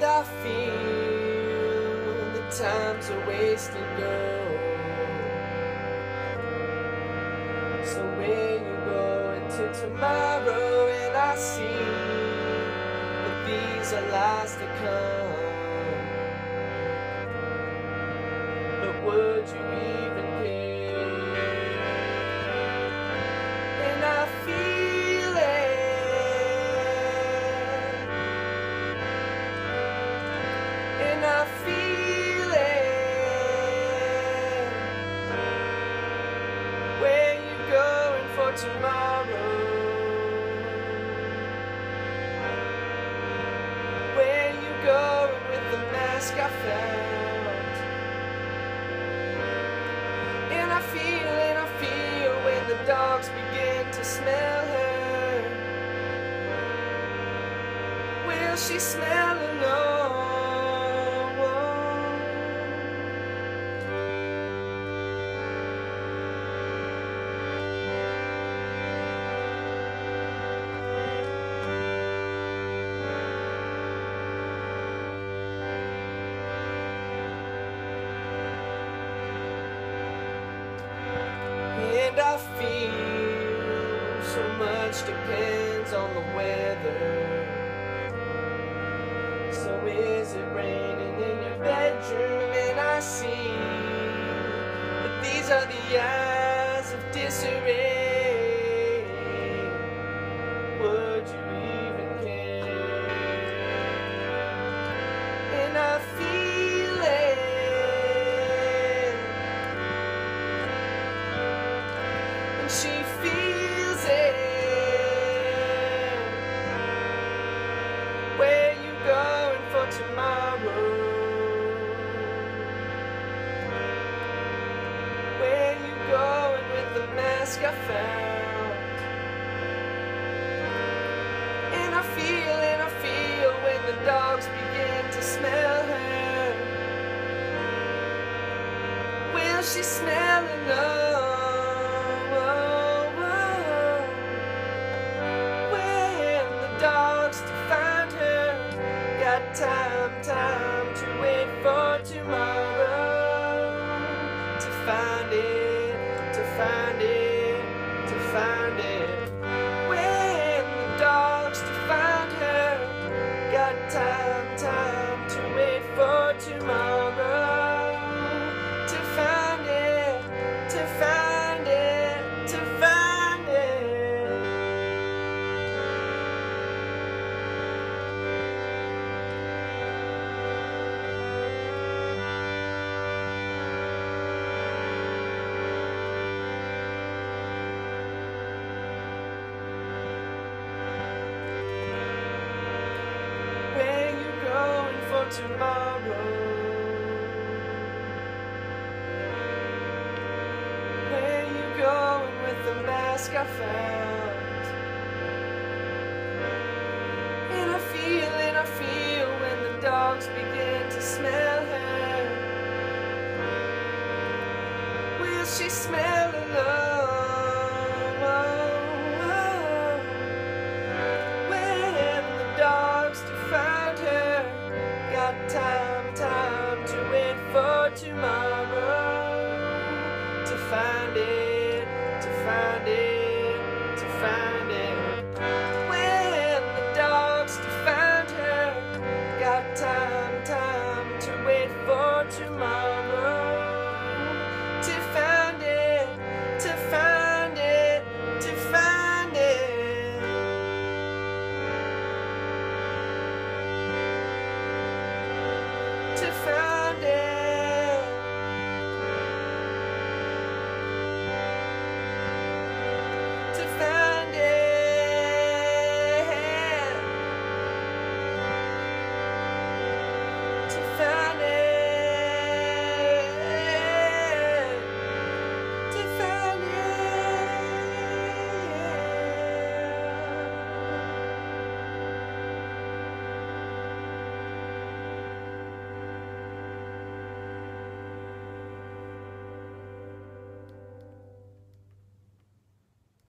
And I feel the time's a wasting go. So where you go into tomorrow, and I see that these are lies to come. But would you tomorrow? Where you going with the mask I found? And I feel, and I feel when the dogs begin to smell her. Will she smell alone? And I feel so much depends on the weather. So is it raining in your bedroom? And I see that these are the eyes of disarray. Mask I found? And I feel, and I feel when the dogs begin to smell her. Will she smell alone? When the dogs find her, got time, time tomorrow? Where you going with the mask I found? And I feel, and I feel when the dogs begin to smell her. Will she smell alone? When time